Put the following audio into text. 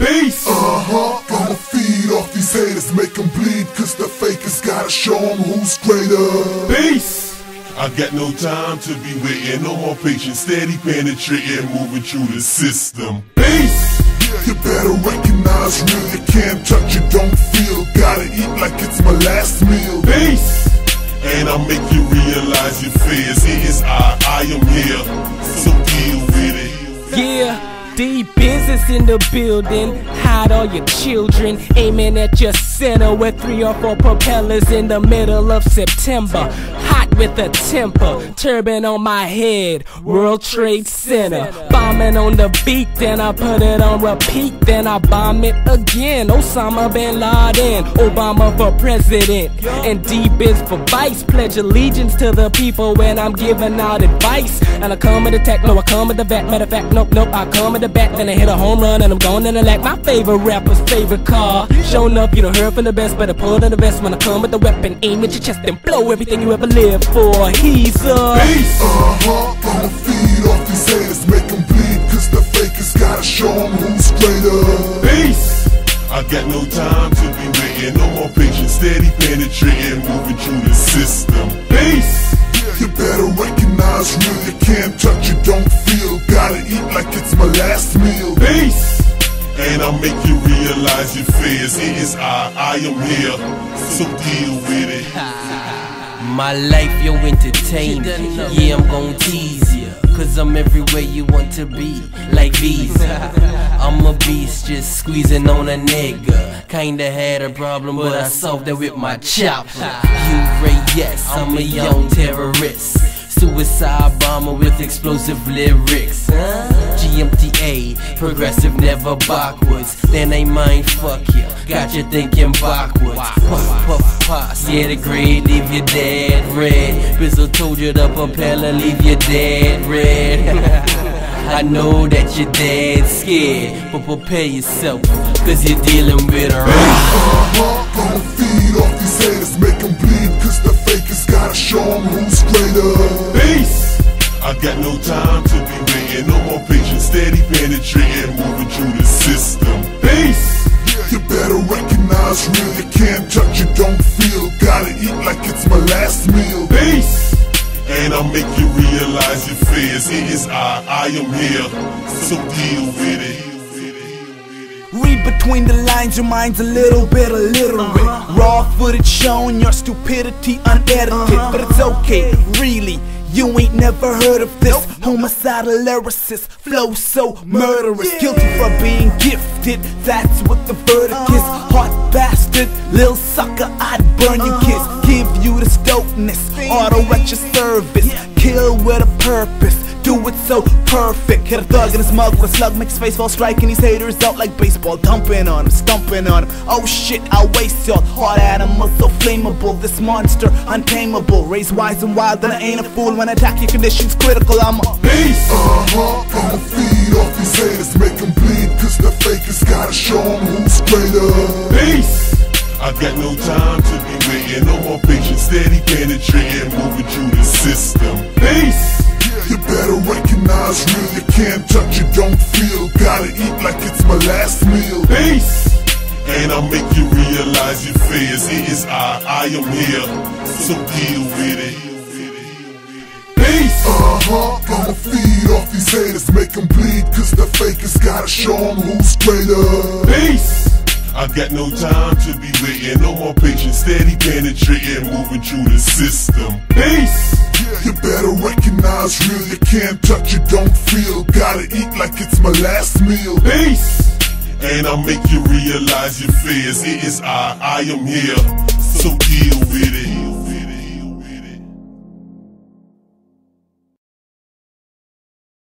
Peace! Uh-huh, gonna feed off these haters, make them bleed, cause the fakers gotta show them who's greater. Peace! I got no time to be waiting, no more patience, steady penetrating, moving through the system. Peace! You better recognize real, you can't touch it, don't feel, gotta eat like it's my last meal. Peace! And I'll make you realize your fears, it is I, I am here, D business in the building. Hide all your children, aiming at your center with three or four propellers in the middle of September. Hot with a temper, turban on my head, World Trade Center. Bombing on the beat, then I put it on repeat, then I bomb it again. Osama bin Laden, Obama for president, and D biz for vice. Pledge allegiance to the people when I'm giving out advice. And I come with the tech, no, I come with the vet. Matter of fact, nope, nope, I come with the bat, then I hit a home run, and I'm going in the lack. My favorite rapper's favorite car. Showing up, you don't heard from the best, but I pull to the vest when I come with the weapon. Aim at your chest and blow everything you ever lived for. He's a Peace! Uh-huh, gonna feed off these haters, make them bleed, cause the fakers gotta show them who's greater. Peace! I got no time to be waiting, no more patience, steady penetrating, moving through the system. Peace! You better recognize real, you can't touch it, don't feel, gotta eat like it's my last meal. Peace! And I'll make you realize your fears, it is I, I am here, so deal with it. My life, your entertainment. Yeah, I'm gon' tease ya. Cause I'm everywhere you want to be, like Visa. I'm a beast, just squeezing on a nigga. Kinda had a problem, but I solved it with my chopper. You Ray, yes, I'm a young terrorist. Suicide bomber with explosive lyrics. Huh? GMTA, progressive, never backwards. Then they mind fuck you, got you thinking backwards. Puff, puff, pass, yeah, the grade leave you dead red. Bizzle told you the propeller leave you dead red. I know that you're dead scared, but prepare yourself, cause you're dealing with a. time to be waiting, no more patience, steady penetrating, moving through the system. Peace! You better recognize real, you can't touch it, don't feel, gotta eat like it's my last meal. Peace! And I'll make you realize your fears, it is I, I am here, so deal with it. Read between the lines, your mind's a little bit illiterate. Uh-huh. Raw footage showing your stupidity unedited. Uh-huh. But it's okay, really. You ain't never heard of this. Homicidal lyricist, flow so murderous, guilty for being gifted. That's what the verdict is. Uh-huh. Hot bastard, lil sucker, I'd burn your kiss. Uh-huh. Give you this dopeness, auto at your service. Kill with a purpose, do it so perfect. Hit a thug in his mug with a slug, make his face fall, striking these haters out like baseball. Dumping on him, stumping on him. Oh shit, I'll waste y'all. Hard animal, so flammable. This monster, untamable. Raised wise and wild, and I ain't a fool when I attack your conditions critical. I'm a beast. Uh-huh, gonna feed off these haters, make them bleed, cause the fakers gotta show them who's greater. Peace! I got no time to be waiting, no more patience, steady penetrating, moving through the system. Peace! Better recognize real, you can't touch it, don't feel, gotta eat like it's my last meal. Peace! And I'll make you realize your fears, it is I, I am here, so deal with it. Peace! Uh-huh, gonna feed off these haters, make them bleed, cause the fakers gotta show them who's greater. Peace! I got no time to be waiting, no more patience, steady penetrating, moving through the system. Peace! You better recognize real, you can't touch it, don't feel, gotta eat like it's my last meal. Peace! And I'll make you realize your fears, it is I, I am here, so deal with it.